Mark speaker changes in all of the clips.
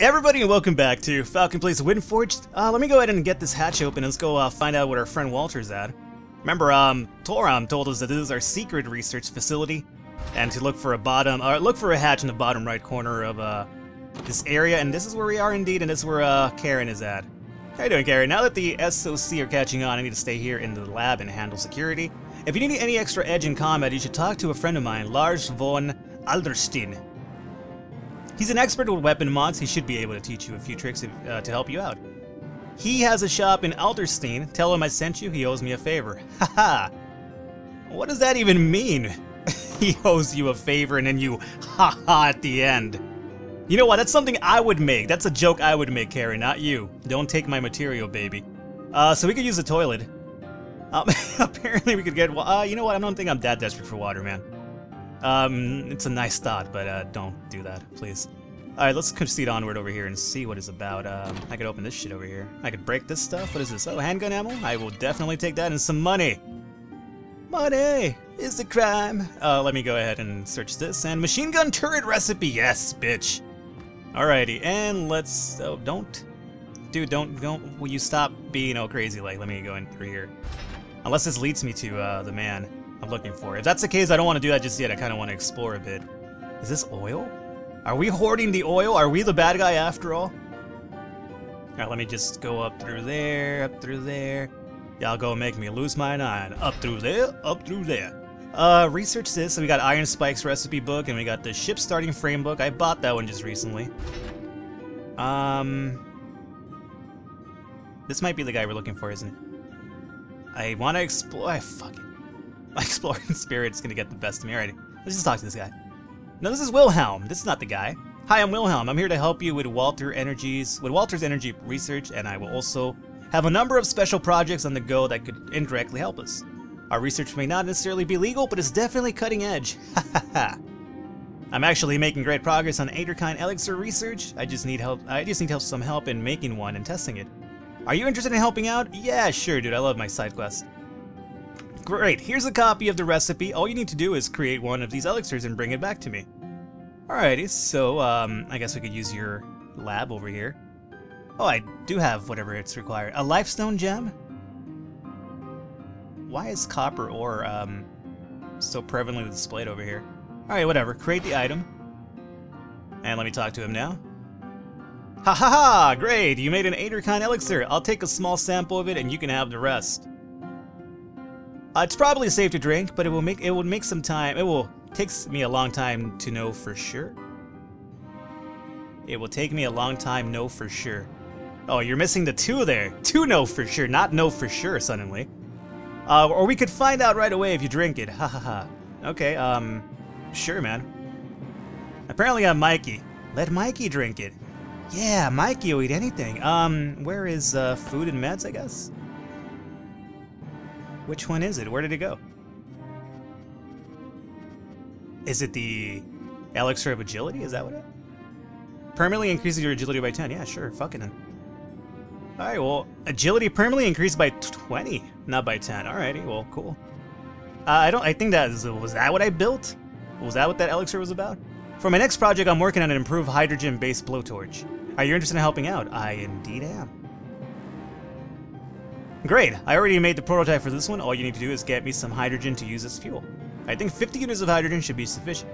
Speaker 1: Everybody and welcome back to Falcon Plays Windforge. Uh, let me go ahead and get this hatch open and let's go uh, find out what our friend Walter's at. Remember, um, Toram told us that this is our secret research facility, and to look for a bottom, or look for a hatch in the bottom right corner of uh, this area, and this is where we are indeed, and this is where uh, Karen is at. How you doing, Karen? Now that the SOC are catching on, I need to stay here in the lab and handle security. If you need any extra edge in combat, you should talk to a friend of mine, Lars von Alderstein. He's an expert with weapon mods. He should be able to teach you a few tricks if, uh, to help you out. He has a shop in Alderstein. Tell him I sent you. He owes me a favor. Haha. what does that even mean? he owes you a favor and then you haha at the end. You know what? That's something I would make. That's a joke I would make, Karen, not you. Don't take my material, baby. Uh, so we could use the toilet. Um, apparently we could get... Uh, you know what? I don't think I'm that desperate for water, man. Um, it's a nice thought, but uh, don't do that, please. Alright, let's proceed onward over here and see what it's about. Um, I could open this shit over here. I could break this stuff. What is this? Oh, handgun ammo? I will definitely take that and some money. Money is the crime. Uh, let me go ahead and search this. And machine gun turret recipe. Yes, bitch. Alrighty, and let's... Oh, don't... Dude, don't... don't... Will you stop being all crazy like? Let me go in through here. Unless this leads me to uh, the man. I'm looking for. If that's the case, I don't want to do that just yet. I kind of want to explore a bit. Is this oil? Are we hoarding the oil? Are we the bad guy after all? Alright, let me just go up through there, up through there. Y'all go make me lose my mind. Up through there, up through there. Uh, research this. So we got Iron Spike's recipe book, and we got the ship starting frame book. I bought that one just recently. Um... This might be the guy we're looking for, isn't it? I want to explore... Fuck it. My exploring spirit's gonna get the best of me. Alrighty, let's just talk to this guy. No, this is Wilhelm. This is not the guy. Hi, I'm Wilhelm. I'm here to help you with Walter Energy's with Walter's energy research, and I will also have a number of special projects on the go that could indirectly help us. Our research may not necessarily be legal, but it's definitely cutting edge. Ha ha ha. I'm actually making great progress on Aetherkin Elixir research. I just need help. I just need help, some help in making one and testing it. Are you interested in helping out? Yeah, sure, dude. I love my side quests. Great, here's a copy of the recipe. All you need to do is create one of these elixirs and bring it back to me. Alrighty, so um, I guess we could use your lab over here. Oh, I do have whatever it's required. A lifestone gem? Why is copper ore um, so prevalently displayed over here? Alright, whatever. Create the item. And let me talk to him now. Ha ha ha! Great! You made an Aetherkin elixir. I'll take a small sample of it and you can have the rest. Uh, it's probably safe to drink, but it will make it will make some time. It will takes me a long time to know for sure. It will take me a long time know for sure. Oh, you're missing the two there. Two know for sure, not know for sure suddenly. Uh, or we could find out right away if you drink it. Ha ha ha. Okay, um, sure, man. Apparently I'm Mikey. Let Mikey drink it. Yeah, Mikey will eat anything. Um, where is uh, food and meds, I guess? Which one is it? Where did it go? Is it the Elixir of Agility? Is that what it? Permanently increases your agility by 10. Yeah, sure. Fucking it. Alright, well, agility permanently increased by 20, not by 10. Alrighty, well, cool. Uh, I don't, I think that is, was that what I built? Was that what that elixir was about? For my next project, I'm working on an improved hydrogen-based blowtorch. Are you interested in helping out? I indeed am. Great, I already made the prototype for this one. All you need to do is get me some hydrogen to use as fuel. I think 50 units of hydrogen should be sufficient.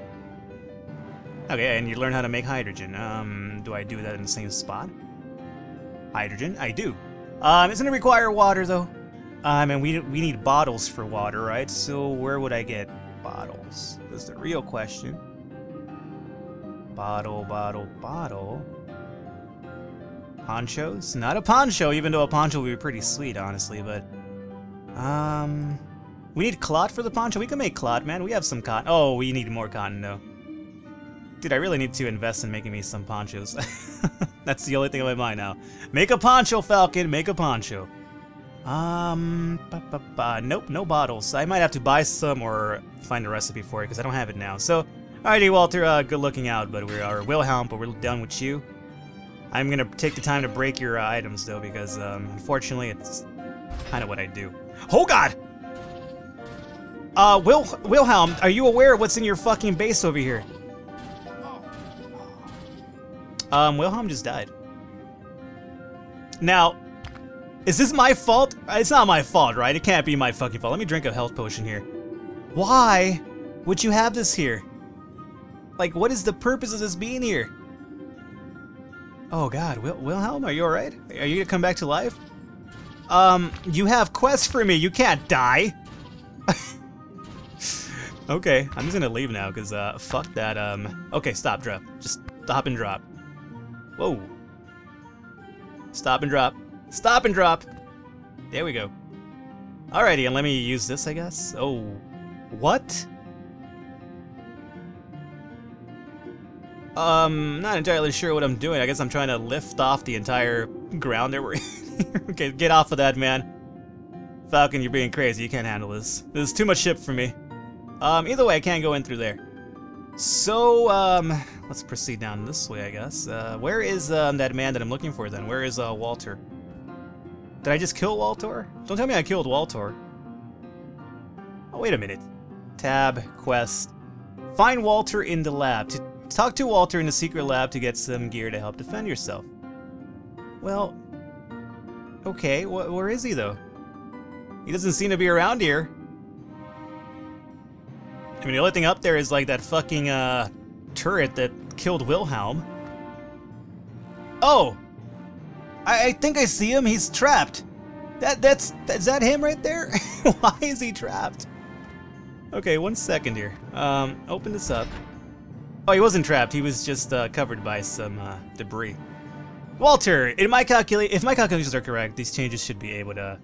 Speaker 1: Okay, and you learn how to make hydrogen. Um, do I do that in the same spot? Hydrogen? I do. Um, doesn't it require water, though? Um, and we, we need bottles for water, right? So where would I get bottles? That's the real question. Bottle, bottle, bottle. Ponchos? Not a poncho, even though a poncho would be pretty sweet, honestly, but... Um... We need cloth for the poncho? We can make cloth, man. We have some cotton. Oh, we need more cotton, though. Dude, I really need to invest in making me some ponchos. That's the only thing on my mind now. Make a poncho, Falcon! Make a poncho. Um, ba, ba, ba. nope, no bottles. I might have to buy some or find a recipe for it because I don't have it now. So, alrighty, Walter, uh, good looking out, but we are Wilhelm, but we're done with you. I'm gonna take the time to break your uh, items though, because um, unfortunately it's kind of what I do. Oh God! Uh, Wil Wilhelm, are you aware of what's in your fucking base over here? Um, Wilhelm just died. Now, is this my fault? It's not my fault, right? It can't be my fucking fault. Let me drink a health potion here. Why would you have this here? Like, what is the purpose of this being here? Oh god, Wil Wilhelm, are you alright? Are you gonna come back to life? Um, you have quests for me, you can't die! okay, I'm just gonna leave now, because, uh, fuck that, um... Okay, stop, drop. Just stop and drop. Whoa. Stop and drop. Stop and drop! There we go. Alrighty, and let me use this, I guess. Oh, what? Um, not entirely sure what I'm doing. I guess I'm trying to lift off the entire ground that we're in. okay, get off of that, man. Falcon, you're being crazy. You can't handle this. This is too much ship for me. Um, either way, I can't go in through there. So, um, let's proceed down this way, I guess. Uh, where is, um, that man that I'm looking for, then? Where is, uh, Walter? Did I just kill Walter? Don't tell me I killed Walter. Oh, wait a minute. Tab, quest. Find Walter in the lab. To Talk to Walter in the secret lab to get some gear to help defend yourself. Well, okay, wh where is he though? He doesn't seem to be around here. I mean, the only thing up there is like that fucking uh, turret that killed Wilhelm. Oh! I, I think I see him. He's trapped. That that's is that him right there? Why is he trapped? Okay, one second here. Um, open this up. Oh, he wasn't trapped. He was just uh, covered by some uh, debris. Walter, in my calculate, if my calculations are correct, these changes should be able to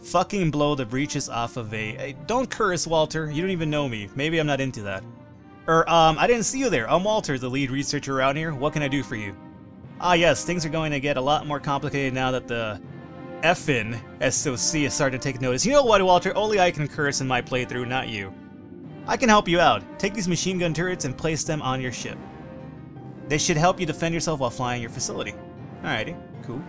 Speaker 1: fucking blow the breaches off of a. a don't curse, Walter. You don't even know me. Maybe I'm not into that. Er, um, I didn't see you there. I'm Walter, the lead researcher around here. What can I do for you? Ah, yes, things are going to get a lot more complicated now that the effin SOC is starting to take notice. You know what, Walter? Only I can curse in my playthrough, not you. I can help you out. Take these machine gun turrets and place them on your ship. They should help you defend yourself while flying your facility. Alrighty, cool.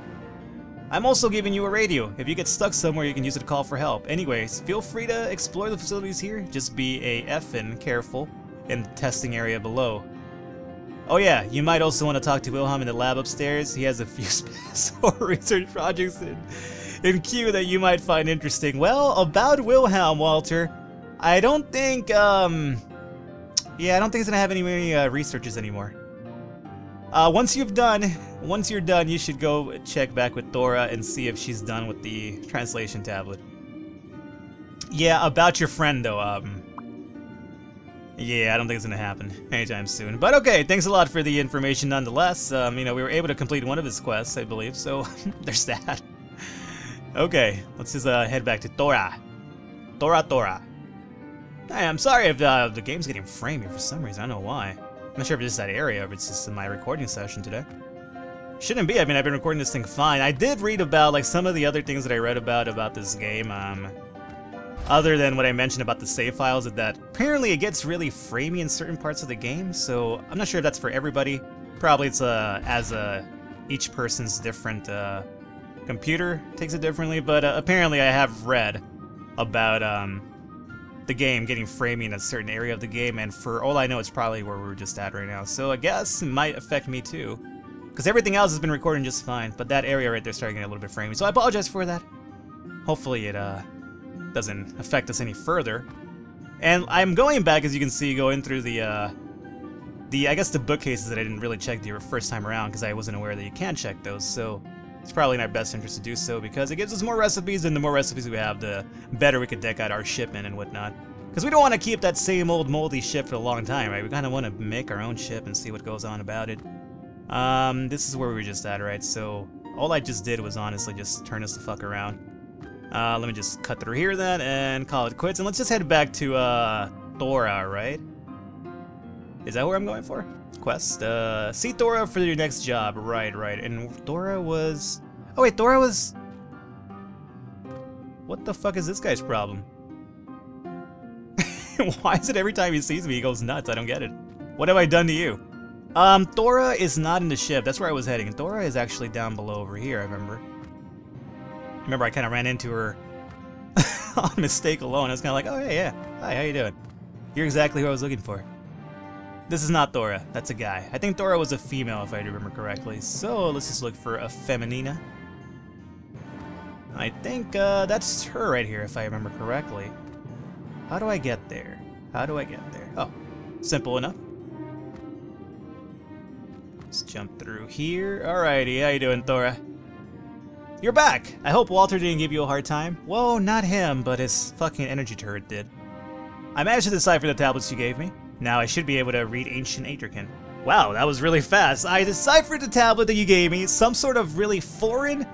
Speaker 1: I'm also giving you a radio. If you get stuck somewhere, you can use it to call for help. Anyways, feel free to explore the facilities here. Just be a effin careful in the testing area below. Oh yeah, you might also want to talk to Wilhelm in the lab upstairs. He has a few special research projects in, in queue that you might find interesting. Well, about Wilhelm, Walter. I don't think, um... Yeah, I don't think it's gonna have any uh, researchers anymore. Uh, once you've done, once you're done, you should go check back with Thora and see if she's done with the translation tablet. Yeah, about your friend though, um... Yeah, I don't think it's gonna happen anytime soon. But okay, thanks a lot for the information nonetheless. Um, you know, we were able to complete one of his quests, I believe, so there's that. okay, let's just uh, head back to Thora. Thora Thora. I'm sorry if uh, the game's getting framey for some reason. I don't know why. I'm not sure if it's that area or if it's just in my recording session today. Shouldn't be. I mean, I've been recording this thing fine. I did read about, like, some of the other things that I read about about this game. Um, other than what I mentioned about the save files, that apparently it gets really framey in certain parts of the game. So I'm not sure if that's for everybody. Probably it's uh, as uh, each person's different uh, computer takes it differently. But uh, apparently I have read about um, the game getting framing in a certain area of the game, and for all I know, it's probably where we're just at right now. So I guess it might affect me too. Because everything else has been recording just fine, but that area right there starting getting a little bit framey. So I apologize for that. Hopefully it uh, doesn't affect us any further. And I'm going back, as you can see, going through the, uh, the I guess the bookcases that I didn't really check the first time around because I wasn't aware that you can check those. So it's probably in our best interest to do so because it gives us more recipes, and the more recipes we have, the better we could deck out our shipment and whatnot. Because we don't want to keep that same old moldy ship for a long time, right? We kind of want to make our own ship and see what goes on about it. Um, this is where we were just at, right? So all I just did was honestly just turn us the fuck around. Uh, let me just cut through here then and call it quits. And let's just head back to uh, Thora, right? Is that where I'm going for? Quest. Uh, see Thora for your next job. Right, right. And Thora was... Oh wait, Thora was... What the fuck is this guy's problem? Why is it every time he sees me he goes nuts? I don't get it. What have I done to you? Um, Thora is not in the ship. That's where I was heading. Thora is actually down below over here, I remember. Remember, I kind of ran into her on mistake alone. I was kind of like, oh, yeah, yeah. Hi, how you doing? You're exactly who I was looking for. This is not Thora. That's a guy. I think Thora was a female, if I remember correctly. So let's just look for a Feminina. I think uh, that's her right here, if I remember correctly. How do I get there? How do I get there? Oh, simple enough. Let's jump through here. Alrighty, how you doing, Thora? You're back! I hope Walter didn't give you a hard time. Well, not him, but his fucking energy turret did. I managed to decipher the tablets you gave me. Now I should be able to read Ancient Aetherkin. Wow, that was really fast. I deciphered the tablet that you gave me, some sort of really foreign,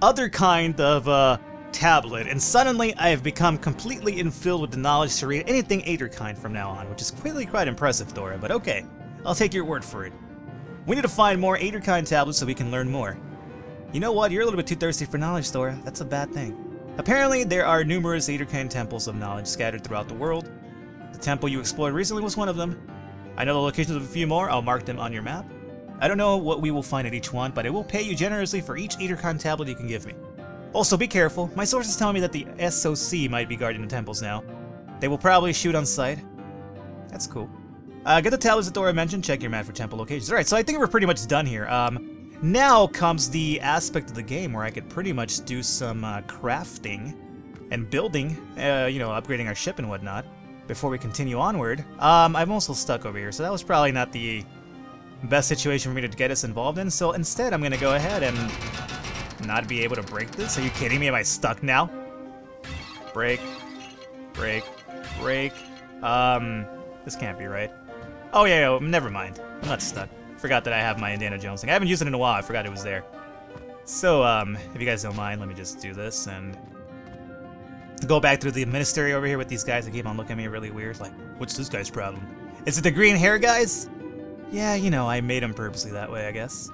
Speaker 1: other kind of, uh, tablet, and suddenly I have become completely infilled with the knowledge to read anything Aetherkin from now on, which is clearly quite impressive, Thora, but okay. I'll take your word for it. We need to find more Aetherkin tablets so we can learn more. You know what? You're a little bit too thirsty for knowledge, Thora. That's a bad thing. Apparently, there are numerous Aetherkin temples of knowledge scattered throughout the world. The temple you explored recently was one of them. I know the locations of a few more, I'll mark them on your map. I don't know what we will find at each one, but I will pay you generously for each Aetherkin tablet you can give me. Also, be careful. My sources tell me that the SOC might be guarding the temples now. They will probably shoot on sight. That's cool. Uh, get the tablets that Thora mentioned, check your map for temple locations. Alright, so I think we're pretty much done here. Um, now comes the aspect of the game where I could pretty much do some uh, crafting and building, uh, you know, upgrading our ship and whatnot before we continue onward. Um, I'm also stuck over here, so that was probably not the best situation for me to get us involved in, so instead I'm gonna go ahead and not be able to break this? Are you kidding me? Am I stuck now? Break, break, break. Um, this can't be right. Oh yeah, yeah never mind. I'm not stuck. Forgot that I have my Indiana Jones thing. I haven't used it in a while. I forgot it was there. So, um, if you guys don't mind, let me just do this and go back through the ministry over here with these guys that keep on looking at me really weird. Like, what's this guy's problem? Is it the green hair guys? Yeah, you know, I made them purposely that way, I guess.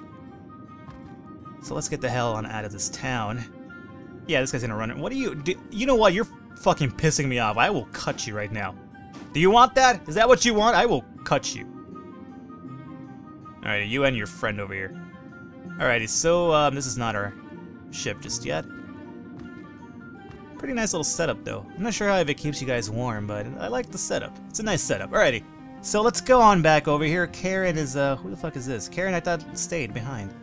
Speaker 1: So let's get the hell on out of this town. Yeah, this guy's gonna run it. What are you... Do, you know what? You're fucking pissing me off. I will cut you right now. Do you want that? Is that what you want? I will cut you. Alrighty, you and your friend over here. Alrighty, so um, this is not our ship just yet. Pretty nice little setup though. I'm not sure how if it keeps you guys warm, but I like the setup. It's a nice setup. Alrighty, so let's go on back over here. Karen is, uh, who the fuck is this? Karen I thought stayed behind.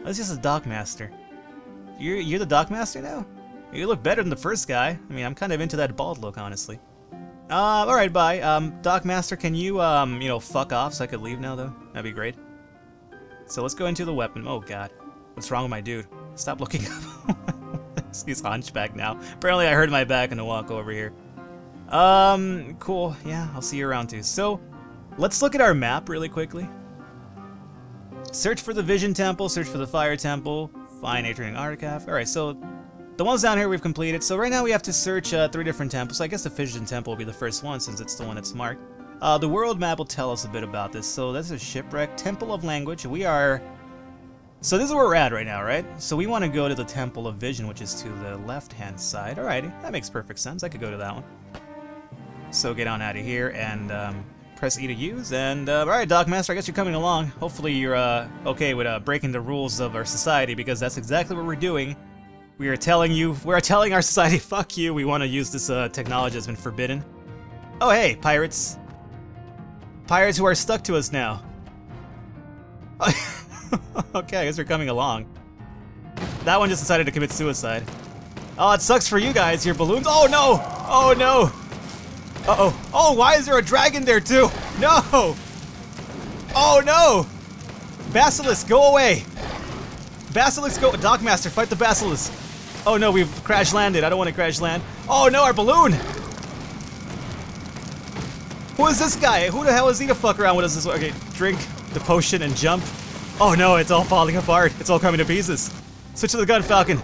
Speaker 1: Oh, this is just a dockmaster. You're, you're the dockmaster now? You look better than the first guy. I mean, I'm kind of into that bald look, honestly. Uh, alright, bye. Um, Dockmaster, can you, um, you know, fuck off so I could leave now, though? That'd be great. So let's go into the weapon. Oh god. What's wrong with my dude? Stop looking up. He's hunchback now. Apparently I heard my back in the walk over here. Um, cool. Yeah, I'll see you around too. So, let's look at our map really quickly. Search for the Vision Temple, search for the Fire Temple, find Atrian Artifact. Alright, so the ones down here we've completed. So right now we have to search uh, three different temples. I guess the Vision Temple will be the first one since it's the one that's marked. Uh, the world map will tell us a bit about this. So that's a shipwreck, Temple of Language. We are... So this is where we're at right now, right? So we want to go to the Temple of Vision, which is to the left-hand side. Alrighty, that makes perfect sense. I could go to that one. So get on out of here and um, press E to use. And uh, alright, Dockmaster, I guess you're coming along. Hopefully you're uh, okay with uh, breaking the rules of our society because that's exactly what we're doing. We are telling you, we are telling our society, fuck you, we want to use this uh, technology that's been forbidden. Oh hey, pirates. Pirates who are stuck to us now. okay, I guess we're coming along. That one just decided to commit suicide. Oh, it sucks for you guys, your balloons- Oh no! Oh no! Uh-oh. Oh, why is there a dragon there too? No! Oh no! Basilisk, go away! Basilisk, go- Dockmaster, fight the Basilisk! Oh no, we've crash landed. I don't want to crash land. Oh no, our balloon! Who is this guy? Who the hell is he to fuck around with us this way? Okay, drink the potion and jump. Oh no, it's all falling apart. It's all coming to pieces. Switch to the gun, Falcon.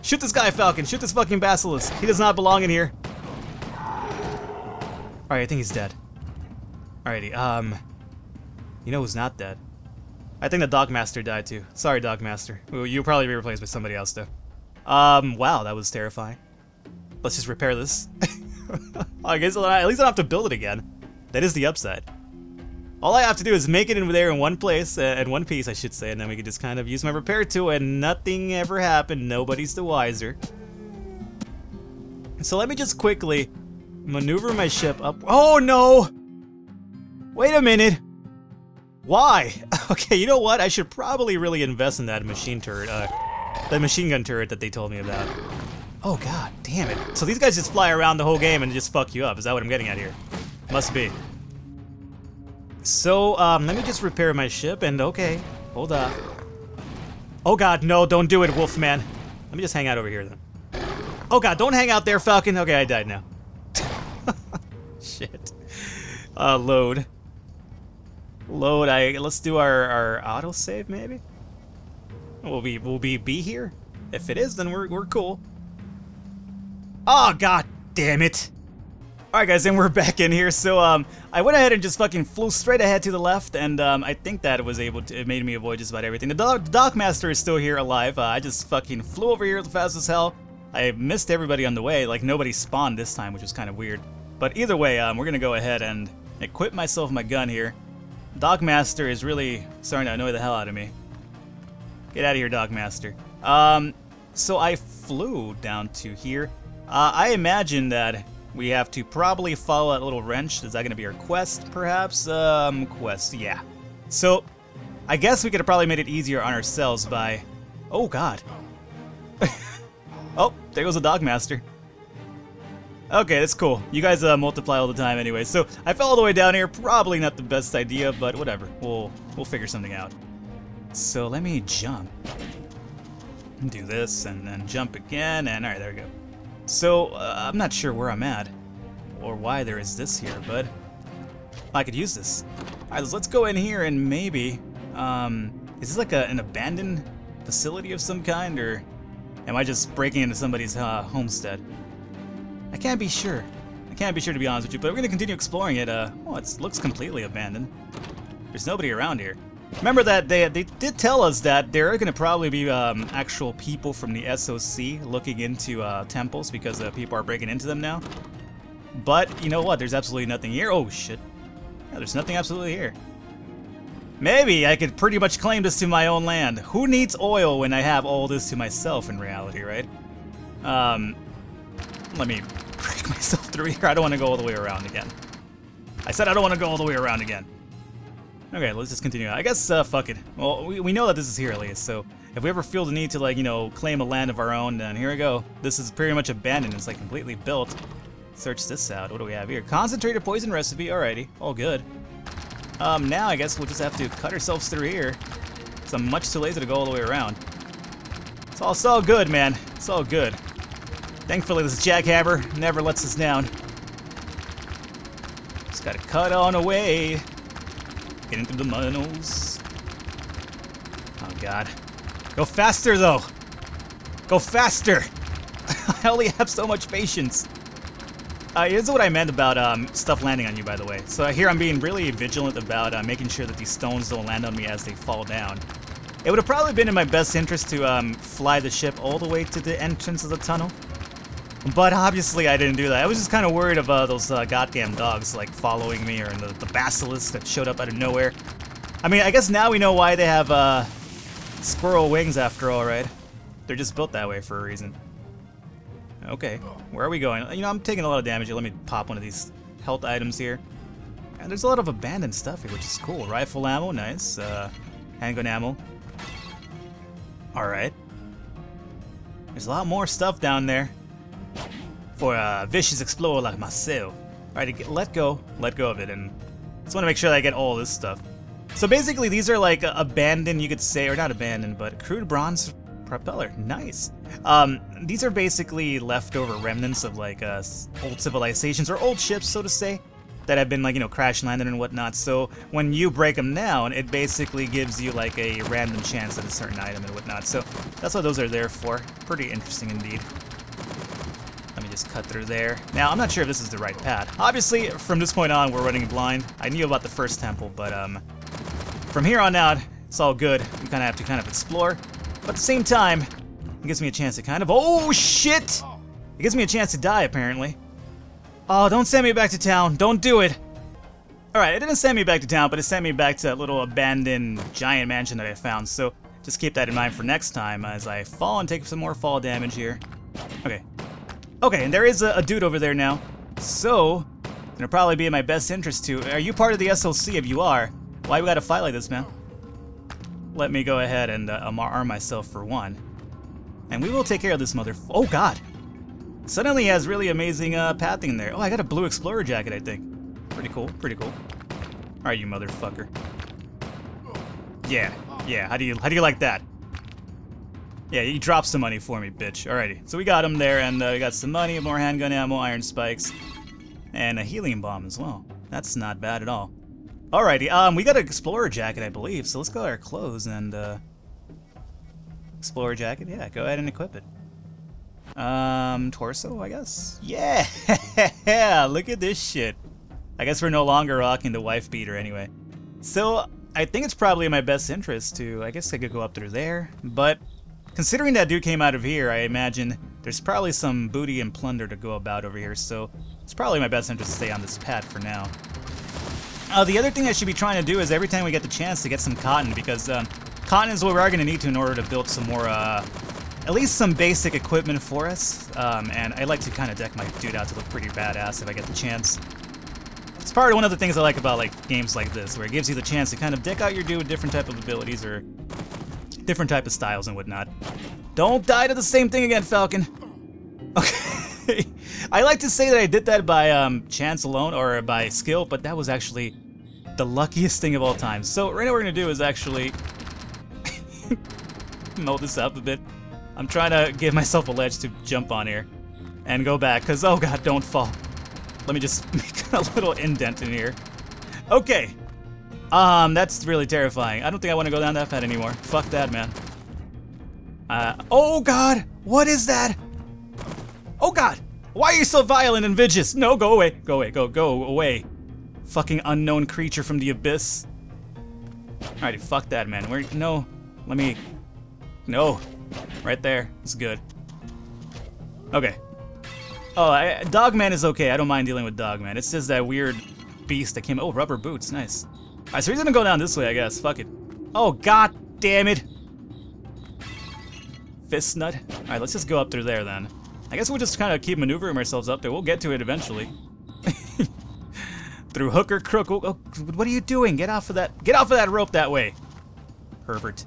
Speaker 1: Shoot this guy, Falcon. Shoot this fucking basilisk. He does not belong in here. Alright, I think he's dead. Alrighty, um... You know who's not dead? I think the Dockmaster died too. Sorry, Dockmaster. You'll probably be replaced by somebody else though. Um, wow, that was terrifying. Let's just repair this. I guess at least I don't have to build it again. That is the upside. All I have to do is make it in there in one place, uh, in one piece I should say, and then we can just kind of use my repair tool and nothing ever happened, nobody's the wiser. So let me just quickly maneuver my ship up- Oh no! Wait a minute! Why? Okay, you know what? I should probably really invest in that machine turret, uh, the machine gun turret that they told me about. Oh god, damn it. So these guys just fly around the whole game and just fuck you up. Is that what I'm getting at here? Must be. So, um, let me just repair my ship and okay, hold up. Oh god, no, don't do it, Wolfman. Let me just hang out over here then. Oh god, don't hang out there, Falcon. Okay, I died now. Shit. Uh, load. Load, I, let's do our, our autosave maybe? Will we, will we be here? If it is, then we're, we're cool. Oh, god damn it. Alright guys, and we're back in here. So, um, I went ahead and just fucking flew straight ahead to the left, and, um, I think that was able to, it made me avoid just about everything. The, Dock, the Dockmaster is still here alive. Uh, I just fucking flew over here fast as hell. I missed everybody on the way, like nobody spawned this time, which was kind of weird. But either way, um, we're gonna go ahead and equip myself my gun here. Dockmaster is really starting to annoy the hell out of me. Get out of here, Dockmaster. Um, so I flew down to here. Uh, I imagine that we have to probably follow that little wrench. Is that going to be our quest, perhaps? Um, quest, yeah. So, I guess we could have probably made it easier on ourselves by... Oh, God. oh, there goes the Dockmaster. Okay, that's cool. You guys uh, multiply all the time anyway. So I fell all the way down here. Probably not the best idea, but whatever. We'll we'll figure something out. So let me jump. Do this and then jump again. And all right, there we go. So uh, I'm not sure where I'm at or why there is this here, but I could use this. All right, let's go in here and maybe. Um, is this like a, an abandoned facility of some kind, or am I just breaking into somebody's uh, homestead? I can't be sure. I can't be sure to be honest with you, but we're gonna continue exploring it. Uh, oh, it looks completely abandoned. There's nobody around here. Remember that they, they did tell us that there are gonna probably be um, actual people from the SOC looking into uh, temples because uh, people are breaking into them now. But you know what? There's absolutely nothing here. Oh shit. Yeah, there's nothing absolutely here. Maybe I could pretty much claim this to my own land. Who needs oil when I have all this to myself in reality, right? Um, let me break myself through here. I don't want to go all the way around again. I said I don't want to go all the way around again. Okay, let's just continue. I guess, uh, fuck it. Well, we, we know that this is here at least, so if we ever feel the need to, like, you know, claim a land of our own, then here we go. This is pretty much abandoned. It's, like, completely built. Search this out. What do we have here? Concentrated poison recipe. Alrighty. All good. Um, now I guess we'll just have to cut ourselves through here. So I'm much too lazy to go all the way around. It's all, all good, man. It's all good. Thankfully, this jackhammer never lets us down. Just gotta cut on away. Get into the tunnels. Oh god. Go faster though! Go faster! I only have so much patience. Uh, here's what I meant about um, stuff landing on you, by the way. So here I'm being really vigilant about uh, making sure that these stones don't land on me as they fall down. It would have probably been in my best interest to um, fly the ship all the way to the entrance of the tunnel. But obviously I didn't do that. I was just kind of worried uh, those uh, goddamn dogs, like, following me, or the, the basilisk that showed up out of nowhere. I mean, I guess now we know why they have uh, squirrel wings after all, right? They're just built that way for a reason. Okay, where are we going? You know, I'm taking a lot of damage here. Let me pop one of these health items here. And there's a lot of abandoned stuff here, which is cool. Rifle ammo, nice. Uh, handgun ammo. Alright. There's a lot more stuff down there for a vicious explorer like myself. Alright, let go, let go of it, and just want to make sure that I get all this stuff. So basically, these are like abandoned, you could say, or not abandoned, but crude bronze propeller. Nice. Um, these are basically leftover remnants of like uh, old civilizations or old ships, so to say, that have been like you know crash landed and whatnot. So when you break them down, it basically gives you like a random chance at a certain item and whatnot. So that's what those are there for. Pretty interesting indeed just cut through there. Now, I'm not sure if this is the right path. Obviously, from this point on, we're running blind. I knew about the first temple, but um, from here on out, it's all good. We kind of have to kind of explore. But at the same time, it gives me a chance to kind of... Oh, shit! It gives me a chance to die, apparently. Oh, don't send me back to town. Don't do it. Alright, it didn't send me back to town, but it sent me back to that little abandoned giant mansion that I found. So just keep that in mind for next time as I fall and take some more fall damage here. Okay, Okay, and there is a, a dude over there now. So, it'll probably be in my best interest to... Are you part of the SOC? If you are, Why we gotta fight like this, man? Let me go ahead and uh, arm myself for one. And we will take care of this mother... Oh, God! Suddenly has really amazing uh, pathing there. Oh, I got a blue explorer jacket, I think. Pretty cool, pretty cool. Alright, you motherfucker. Yeah, yeah, how do you how do you like that? Yeah, you dropped some money for me, bitch. Alrighty, so we got him there, and uh, we got some money, more handgun ammo, iron spikes, and a helium bomb as well. That's not bad at all. Alrighty, um, we got an explorer jacket, I believe, so let's go to our clothes and, uh... Explorer jacket, yeah, go ahead and equip it. Um, torso, I guess? Yeah! Look at this shit. I guess we're no longer rocking the wife beater anyway. So, I think it's probably in my best interest to, I guess I could go up through there, but considering that dude came out of here, I imagine there's probably some booty and plunder to go about over here, so it's probably my best interest to stay on this pad for now. Uh, the other thing I should be trying to do is every time we get the chance to get some cotton, because um, cotton is what we are going to need to in order to build some more, uh, at least some basic equipment for us. Um, and I like to kind of deck my dude out to look pretty badass if I get the chance. It's part of one of the things I like about like games like this, where it gives you the chance to kind of deck out your dude with different type of abilities or different type of styles and whatnot. Don't die to the same thing again, Falcon. Okay. I like to say that I did that by um, chance alone or by skill, but that was actually the luckiest thing of all time. So right now what we're going to do is actually mold this up a bit. I'm trying to give myself a ledge to jump on here and go back, because, oh god, don't fall. Let me just make a little indent in here. Okay. Um, that's really terrifying. I don't think I want to go down that path anymore. Fuck that, man. Uh, oh god! What is that? Oh god! Why are you so violent and vicious? No, go away. Go away. Go, go away. Fucking unknown creature from the abyss. Alrighty, fuck that, man. Where? No. Let me... No. Right there. It's good. Okay. Oh, I, Dogman is okay. I don't mind dealing with Dogman. It's just that weird beast that came... Oh, rubber boots. Nice. Alright, so he's gonna go down this way, I guess. Fuck it. Oh, god damn it. Fist nut. Alright, let's just go up through there then. I guess we'll just kind of keep maneuvering ourselves up there. We'll get to it eventually. Through hook or crook. Oh, oh, what are you doing? Get off of that. Get off of that rope that way. Herbert.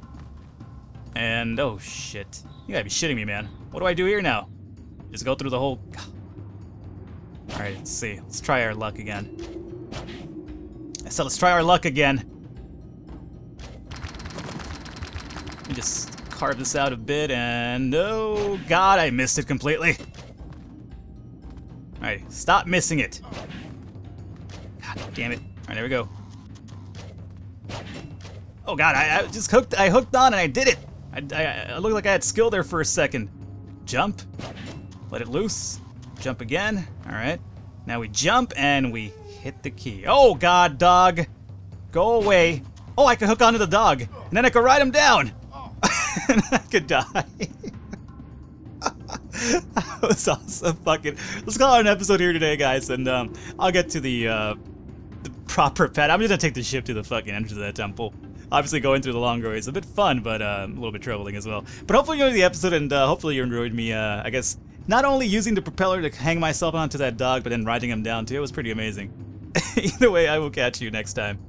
Speaker 1: And, oh shit. You gotta be shitting me, man. What do I do here now? Just go through the whole... Alright, let's see. Let's try our luck again. Said let's try our luck again. Let me just carve this out a bit, and oh god, I missed it completely. Alright, stop missing it. God damn it. Alright, there we go. Oh god, I, I, just hooked, I hooked on and I did it. I, I, I looked like I had skill there for a second. Jump, let it loose, jump again. Alright, now we jump and we hit the key. Oh god, dog, go away. Oh, I can hook onto the dog, and then I can ride him down. and I could die. that was awesome. Fucking. Let's call it an episode here today, guys, and um, I'll get to the uh, the proper pet. I'm just gonna take the ship to the fucking entrance of that temple. Obviously, going through the long road is a bit fun, but uh, a little bit troubling as well. But hopefully, you enjoyed the episode, and uh, hopefully, you enjoyed me. Uh, I guess not only using the propeller to hang myself onto that dog, but then riding him down too. It was pretty amazing. Either way, I will catch you next time.